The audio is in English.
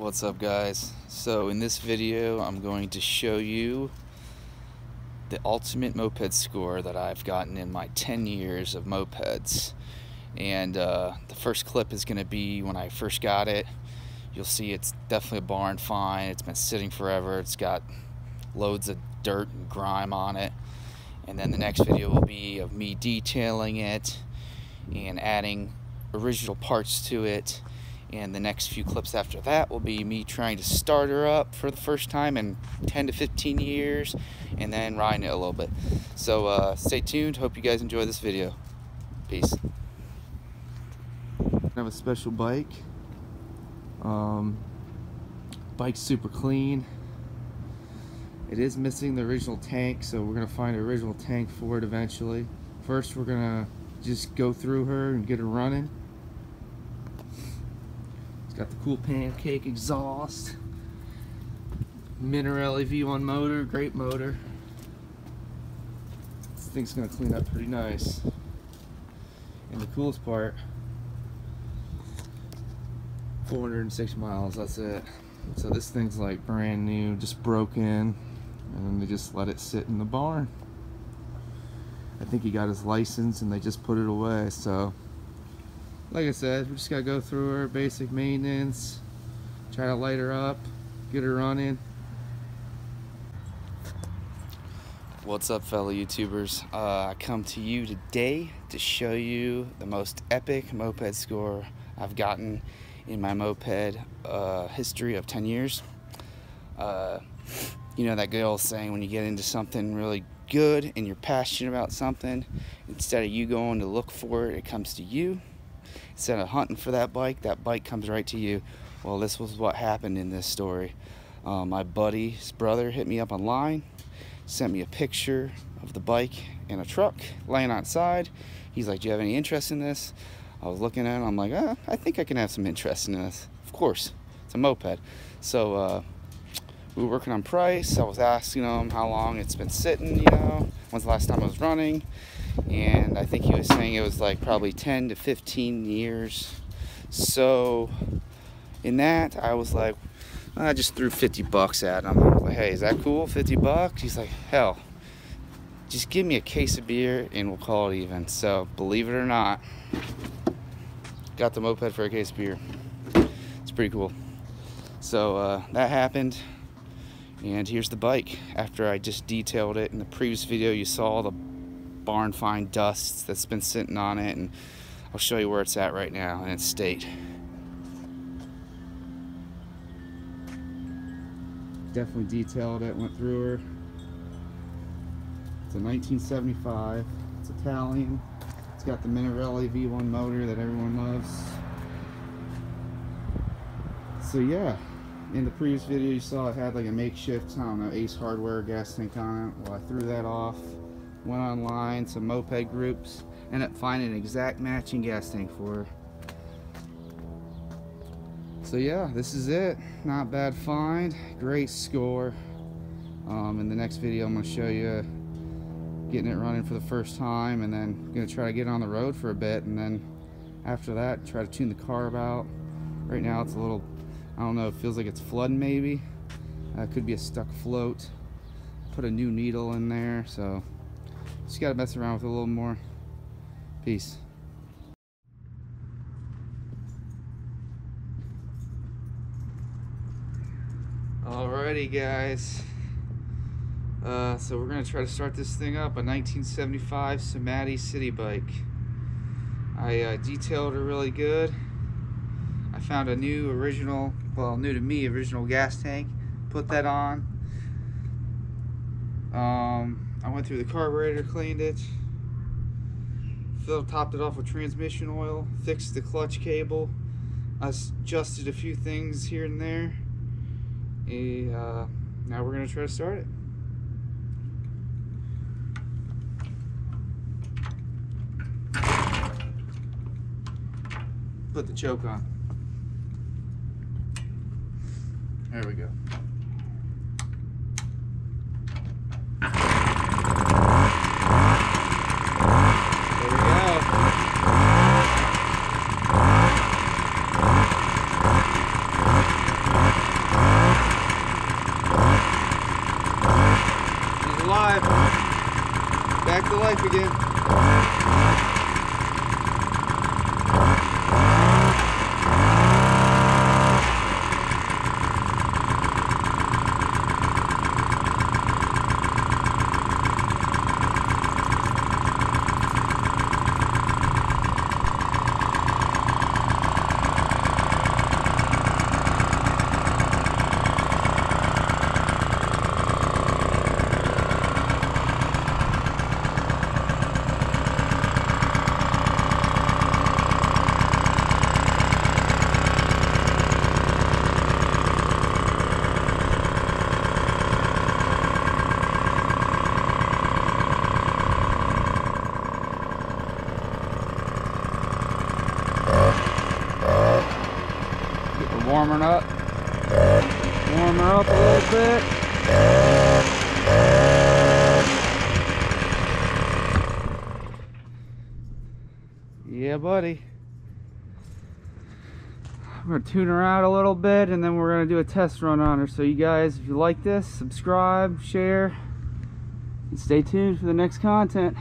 What's up guys? So in this video I'm going to show you the ultimate moped score that I've gotten in my 10 years of mopeds. And uh, the first clip is going to be when I first got it. You'll see it's definitely a barn find it's been sitting forever. It's got loads of dirt and grime on it. And then the next video will be of me detailing it and adding original parts to it and the next few clips after that will be me trying to start her up for the first time in 10 to 15 years and then riding it a little bit. So uh, stay tuned. Hope you guys enjoy this video. Peace. I have a special bike. Um, bike's super clean. It is missing the original tank so we're gonna find an original tank for it eventually. First we're gonna just go through her and get her running Got the cool pancake exhaust. Minarelli V1 motor, great motor. This thing's gonna clean up pretty nice. And the coolest part, 406 miles, that's it. So this thing's like brand new, just broken, and they just let it sit in the barn. I think he got his license and they just put it away, so like I said, we just gotta go through her basic maintenance, try to light her up, get her running. What's up fellow YouTubers? Uh, I come to you today to show you the most epic moped score I've gotten in my moped uh, history of 10 years. Uh, you know that good old saying when you get into something really good and you're passionate about something, instead of you going to look for it, it comes to you instead of hunting for that bike, that bike comes right to you. Well, this was what happened in this story. Uh, my buddy's brother hit me up online, sent me a picture of the bike in a truck laying outside. He's like, do you have any interest in this? I was looking at it, I'm like, ah, I think I can have some interest in this. Of course, it's a moped. So uh, we were working on price. I was asking him how long it's been sitting, you know, when's the last time I was running and I think he was saying it was like probably 10 to 15 years. So in that, I was like, I just threw 50 bucks at him. Like, hey, is that cool? 50 bucks? He's like, hell, just give me a case of beer and we'll call it even. So believe it or not, got the moped for a case of beer. It's pretty cool. So uh, that happened. And here's the bike. After I just detailed it in the previous video, you saw the barn find dust that's been sitting on it and I'll show you where it's at right now in its state. Definitely detailed it, went through her. It's a 1975, it's Italian. It's got the Minarelli V1 motor that everyone loves. So yeah, in the previous video you saw it had like a makeshift, I don't know, Ace Hardware gas tank on it. Well, I threw that off went online, some moped groups, ended up finding an exact matching gas tank for her. So yeah, this is it. Not bad find, great score. Um, in the next video, I'm gonna show you getting it running for the first time and then gonna try to get on the road for a bit and then after that, try to tune the carb out. Right now it's a little, I don't know, it feels like it's flooding maybe. Uh, could be a stuck float. Put a new needle in there, so just gotta mess around with it a little more. Peace. Alrighty guys. Uh, so we're gonna try to start this thing up, a 1975 Cimatti City Bike. I uh, detailed her really good. I found a new original, well new to me, original gas tank. Put that on. Um, I went through the carburetor, cleaned it, filled, topped it off with transmission oil, fixed the clutch cable, adjusted a few things here and there. And, uh, now we're gonna try to start it. Put the choke on. There we go. alive. Back to life again. Warming up. Warming up a little bit. Yeah, buddy. We're gonna tune her out a little bit and then we're gonna do a test run on her. So you guys, if you like this, subscribe, share, and stay tuned for the next content.